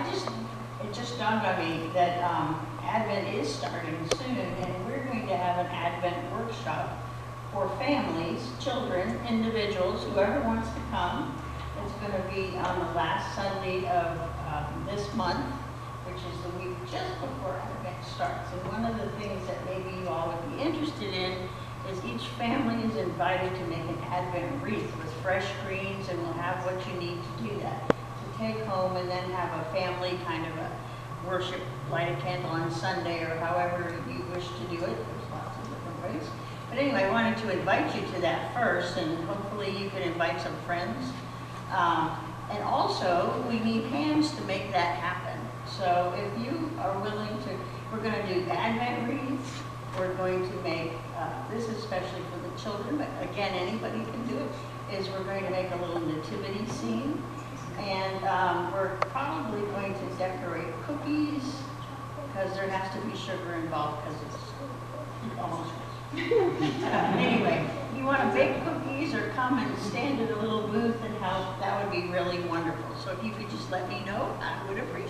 I just, it just dawned on me that um, Advent is starting soon, and we're going to have an Advent workshop for families, children, individuals, whoever wants to come. It's going to be on the last Sunday of um, this month, which is the week just before Advent starts. And one of the things that maybe you all would be interested in is each family is invited to make an Advent wreath with fresh greens, and we'll have what you need to do that. Take home and then have a family kind of a worship, light a candle on Sunday, or however you wish to do it. There's lots of different ways. But anyway, I wanted to invite you to that first, and hopefully you can invite some friends. Um, and also, we need hands to make that happen. So if you are willing to, we're going to do Advent wreaths. We're going to make, uh, this is especially for the children, but again, anybody can do it, is we're going to make a little nativity scene. Cookies, because there has to be sugar involved, because it's almost Anyway, you want to bake cookies or come and stand at a little booth and help, that would be really wonderful. So if you could just let me know, I would appreciate it.